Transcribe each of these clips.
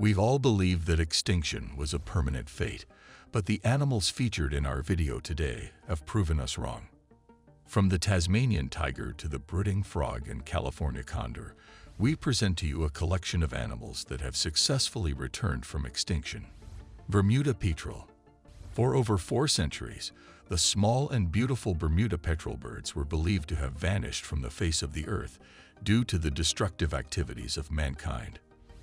We've all believed that extinction was a permanent fate, but the animals featured in our video today have proven us wrong. From the Tasmanian tiger to the brooding frog and California condor, we present to you a collection of animals that have successfully returned from extinction. Bermuda petrel. For over four centuries, the small and beautiful Bermuda petrel birds were believed to have vanished from the face of the earth due to the destructive activities of mankind.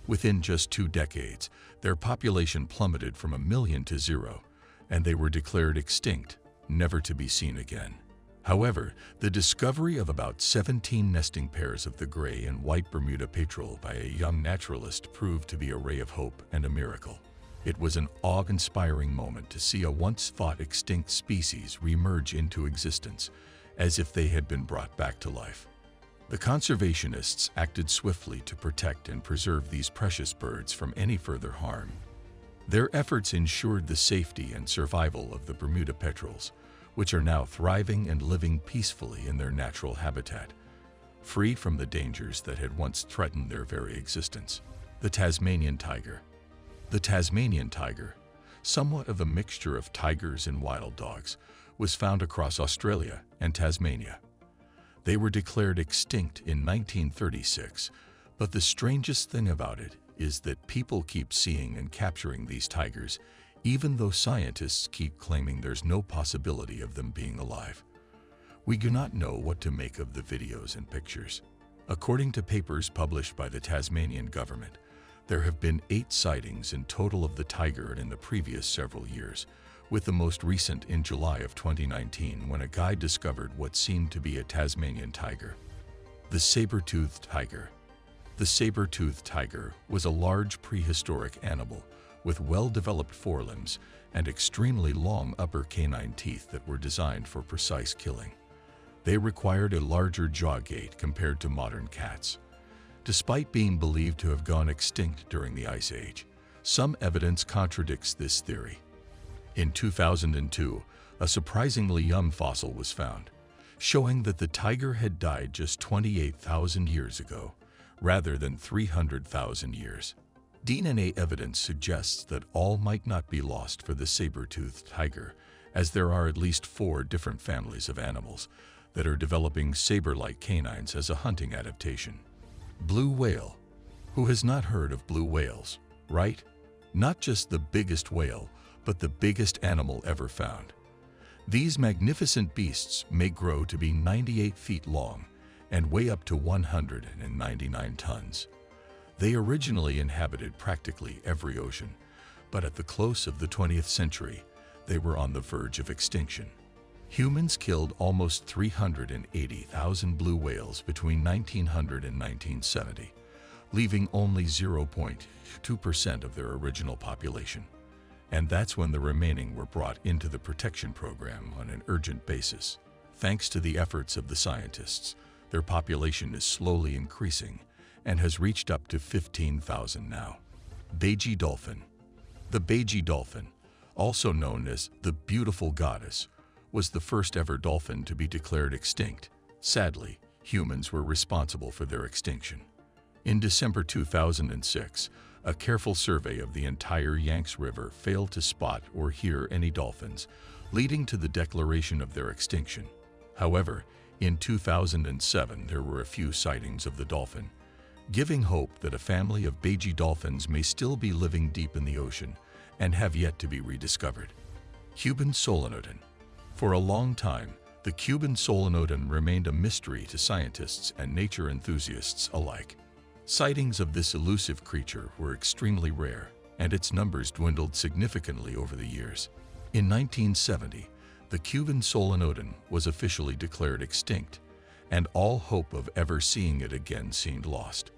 Within just two decades, their population plummeted from a million to zero, and they were declared extinct, never to be seen again. However, the discovery of about 17 nesting pairs of the gray and white Bermuda petrel by a young naturalist proved to be a ray of hope and a miracle. It was an awe-inspiring moment to see a once-thought extinct species reemerge into existence, as if they had been brought back to life. The conservationists acted swiftly to protect and preserve these precious birds from any further harm. Their efforts ensured the safety and survival of the Bermuda petrels, which are now thriving and living peacefully in their natural habitat, free from the dangers that had once threatened their very existence. The Tasmanian tiger. The Tasmanian tiger, somewhat of a mixture of tigers and wild dogs, was found across Australia and Tasmania. They were declared extinct in 1936, but the strangest thing about it is that people keep seeing and capturing these tigers, even though scientists keep claiming there's no possibility of them being alive. We do not know what to make of the videos and pictures. According to papers published by the Tasmanian government, there have been eight sightings in total of the tiger in the previous several years, with the most recent in July of 2019 when a guide discovered what seemed to be a Tasmanian tiger. The saber-toothed tiger. The saber-toothed tiger was a large prehistoric animal with well-developed forelimbs and extremely long upper canine teeth that were designed for precise killing. They required a larger jaw gape compared to modern cats. Despite being believed to have gone extinct during the Ice Age, some evidence contradicts this theory. In 2002, a surprisingly young fossil was found, showing that the tiger had died just 28,000 years ago, rather than 300,000 years. DNA evidence suggests that all might not be lost for the saber-toothed tiger, as there are at least four different families of animals that are developing saber-like canines as a hunting adaptation. Blue whale. Who has not heard of blue whales, right? Not just the biggest whale, but the biggest animal ever found. These magnificent beasts may grow to be 98 feet long and weigh up to 199 tons. They originally inhabited practically every ocean, but at the close of the 20th century, they were on the verge of extinction. Humans killed almost 380,000 blue whales between 1900 and 1970, leaving only 0.2% of their original population and that's when the remaining were brought into the protection program on an urgent basis. Thanks to the efforts of the scientists, their population is slowly increasing and has reached up to 15,000 now. Baiji dolphin. The Baiji dolphin, also known as the beautiful goddess, was the first ever dolphin to be declared extinct. Sadly, humans were responsible for their extinction. In December 2006, a careful survey of the entire Yangtze River failed to spot or hear any dolphins, leading to the declaration of their extinction. However, in 2007 there were a few sightings of the dolphin, giving hope that a family of Baiji dolphins may still be living deep in the ocean and have yet to be rediscovered. Cuban Solenodon For a long time, the Cuban Solenodon remained a mystery to scientists and nature enthusiasts alike. Sightings of this elusive creature were extremely rare, and its numbers dwindled significantly over the years. In 1970, the Cuban solenodon was officially declared extinct, and all hope of ever seeing it again seemed lost.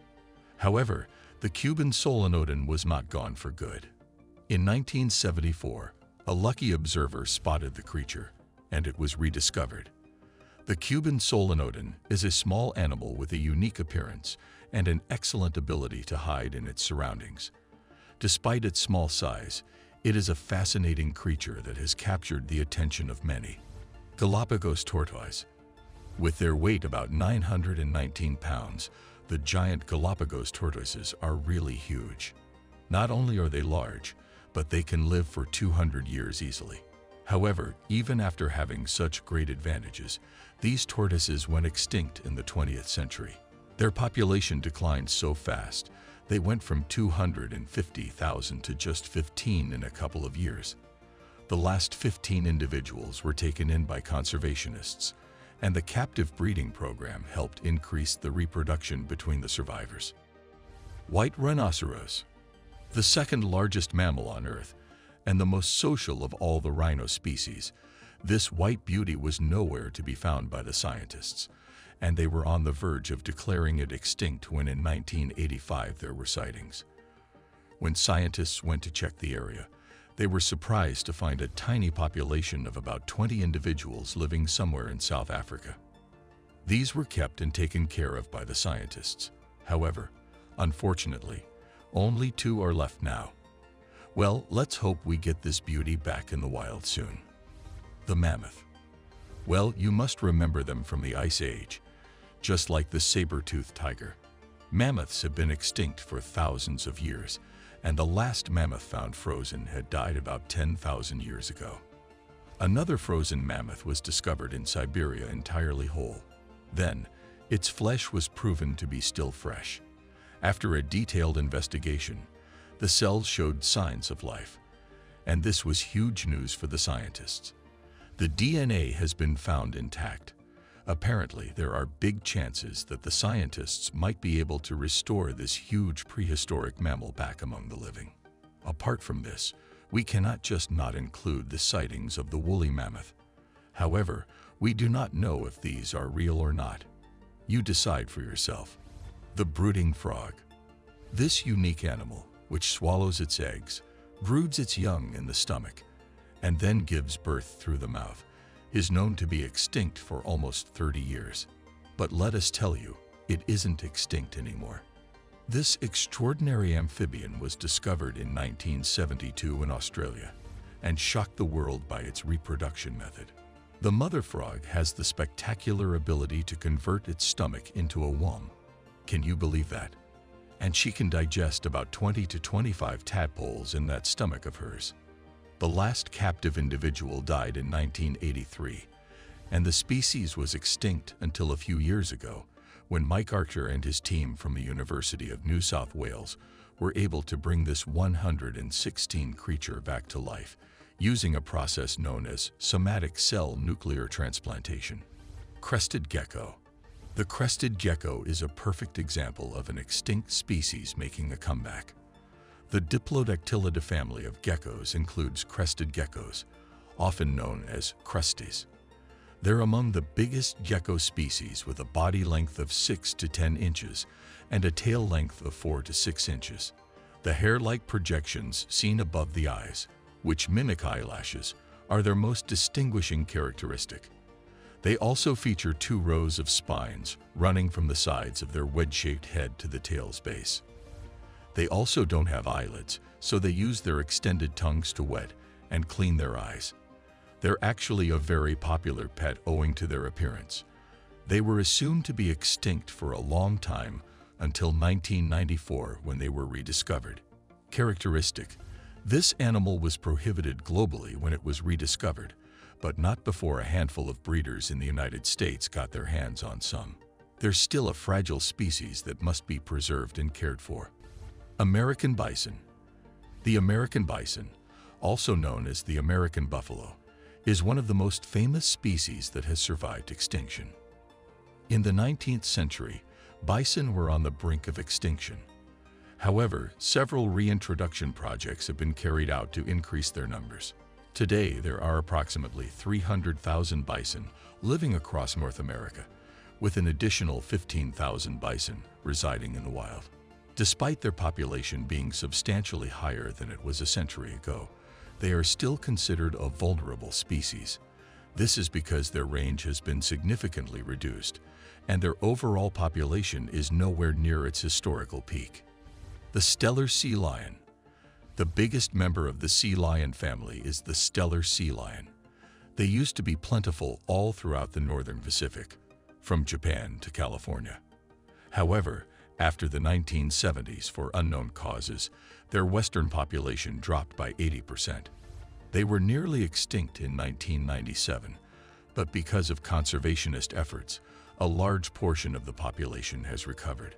However, the Cuban solenodon was not gone for good. In 1974, a lucky observer spotted the creature, and it was rediscovered. The Cuban solenodon is a small animal with a unique appearance and an excellent ability to hide in its surroundings. Despite its small size, it is a fascinating creature that has captured the attention of many. Galapagos tortoise. With their weight about 919 pounds, the giant Galapagos tortoises are really huge. Not only are they large, but they can live for 200 years easily. However, even after having such great advantages, these tortoises went extinct in the 20th century. Their population declined so fast, they went from 250,000 to just 15 in a couple of years. The last 15 individuals were taken in by conservationists, and the captive breeding program helped increase the reproduction between the survivors. White rhinoceros, the second largest mammal on Earth and the most social of all the rhino species, this white beauty was nowhere to be found by the scientists, and they were on the verge of declaring it extinct when in 1985 there were sightings. When scientists went to check the area, they were surprised to find a tiny population of about 20 individuals living somewhere in South Africa. These were kept and taken care of by the scientists. However, unfortunately, only two are left now. Well, let's hope we get this beauty back in the wild soon. The mammoth. Well, you must remember them from the Ice Age, just like the saber-toothed tiger. Mammoths have been extinct for thousands of years, and the last mammoth found frozen had died about 10,000 years ago. Another frozen mammoth was discovered in Siberia entirely whole. Then, its flesh was proven to be still fresh. After a detailed investigation, the cells showed signs of life. And this was huge news for the scientists. The DNA has been found intact. Apparently, there are big chances that the scientists might be able to restore this huge prehistoric mammal back among the living. Apart from this, we cannot just not include the sightings of the woolly mammoth. However, we do not know if these are real or not. You decide for yourself. The brooding frog. This unique animal, which swallows its eggs, broods its young in the stomach, and then gives birth through the mouth, is known to be extinct for almost 30 years. But let us tell you, it isn't extinct anymore. This extraordinary amphibian was discovered in 1972 in Australia and shocked the world by its reproduction method. The mother frog has the spectacular ability to convert its stomach into a womb. Can you believe that? And she can digest about 20 to 25 tadpoles in that stomach of hers. The last captive individual died in 1983, and the species was extinct until a few years ago when Mike Archer and his team from the University of New South Wales were able to bring this 116 creature back to life using a process known as somatic cell nuclear transplantation. Crested gecko. The crested gecko is a perfect example of an extinct species making a comeback. The Diplodactylidae family of geckos includes crested geckos, often known as cresties. They're among the biggest gecko species with a body length of 6 to 10 inches and a tail length of 4 to 6 inches. The hair-like projections seen above the eyes, which mimic eyelashes, are their most distinguishing characteristic. They also feature two rows of spines running from the sides of their wedge-shaped head to the tail's base. They also don't have eyelids, so they use their extended tongues to wet and clean their eyes. They're actually a very popular pet owing to their appearance. They were assumed to be extinct for a long time until 1994 when they were rediscovered. Characteristic, this animal was prohibited globally when it was rediscovered, but not before a handful of breeders in the United States got their hands on some. They're still a fragile species that must be preserved and cared for. American bison. The American bison, also known as the American buffalo, is one of the most famous species that has survived extinction. In the 19th century, bison were on the brink of extinction. However, several reintroduction projects have been carried out to increase their numbers. Today, there are approximately 300,000 bison living across North America, with an additional 15,000 bison residing in the wild. Despite their population being substantially higher than it was a century ago, they are still considered a vulnerable species. This is because their range has been significantly reduced, and their overall population is nowhere near its historical peak. The Steller sea lion. The biggest member of the sea lion family is the Steller sea lion. They used to be plentiful all throughout the northern Pacific, from Japan to California. However, After the 1970s, for unknown causes, their western population dropped by 80%. They were nearly extinct in 1997, but because of conservationist efforts, a large portion of the population has recovered.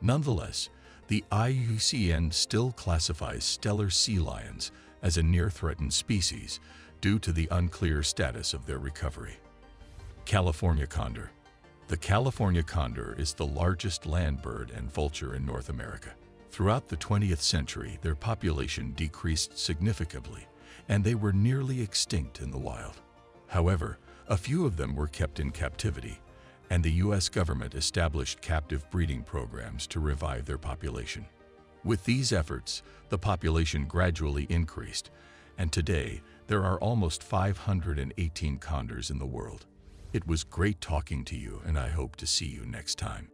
Nonetheless, the IUCN still classifies Steller sea lions as a near-threatened species due to the unclear status of their recovery. California condor. The California condor is the largest land bird and vulture in North America. Throughout the 20th century, their population decreased significantly, and they were nearly extinct in the wild. However, a few of them were kept in captivity, and the U.S. government established captive breeding programs to revive their population. With these efforts, the population gradually increased, and today there are almost 518 condors in the world. It was great talking to you, and I hope to see you next time.